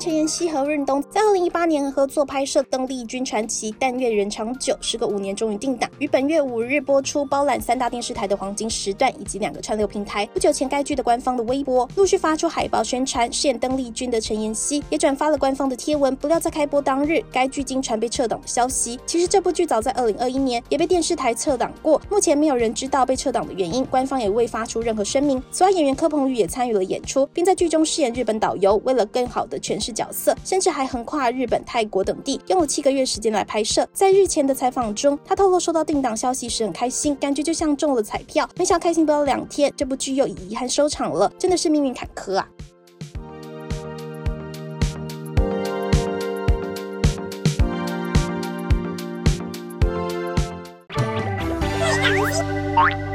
陈妍希和润东在二零一八年合作拍摄《邓丽君传奇》，但愿人长久，时隔五年终于定档，于本月五日播出，包揽三大电视台的黄金时段以及两个串流平台。不久前，该剧的官方的微博陆续发出海报宣传，饰演邓丽君的陈妍希也转发了官方的贴文。不料在开播当日，该剧经传被撤档的消息。其实这部剧早在二零二一年也被电视台撤档过，目前没有人知道被撤档的原因，官方也未发出任何声明。此外，演员柯鹏宇也参与了演出，并在剧中饰演日本导游。为了更好的诠释角色，甚至还横跨日本、泰国等地，用了七个月时间来拍摄。在日前的采访中，他透露收到定档消息时很开心，感觉就像中了彩票。没想开心不到两天，这部剧又以遗憾收场了，真的是命运坎坷啊！